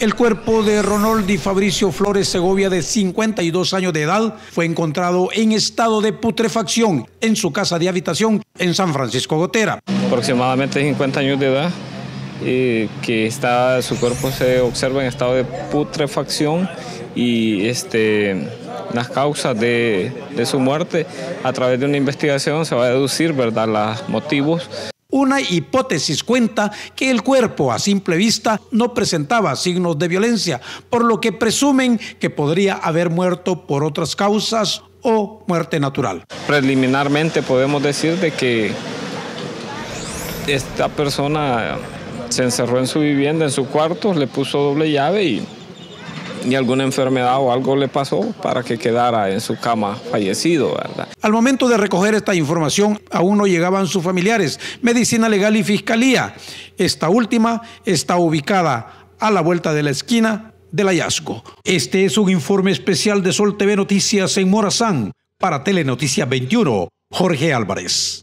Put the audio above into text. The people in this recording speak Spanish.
El cuerpo de Ronaldi Fabricio Flores Segovia, de 52 años de edad, fue encontrado en estado de putrefacción en su casa de habitación en San Francisco Gotera. Aproximadamente 50 años de edad, eh, que está, su cuerpo se observa en estado de putrefacción y este, las causas de, de su muerte, a través de una investigación se va a deducir ¿verdad? los motivos. Una hipótesis cuenta que el cuerpo a simple vista no presentaba signos de violencia, por lo que presumen que podría haber muerto por otras causas o muerte natural. Preliminarmente podemos decir de que esta persona se encerró en su vivienda, en su cuarto, le puso doble llave y ni alguna enfermedad o algo le pasó para que quedara en su cama fallecido, ¿verdad? Al momento de recoger esta información, aún no llegaban sus familiares, Medicina Legal y Fiscalía. Esta última está ubicada a la vuelta de la esquina del hallazgo. Este es un informe especial de Sol TV Noticias en Morazán para Telenoticias 21. Jorge Álvarez.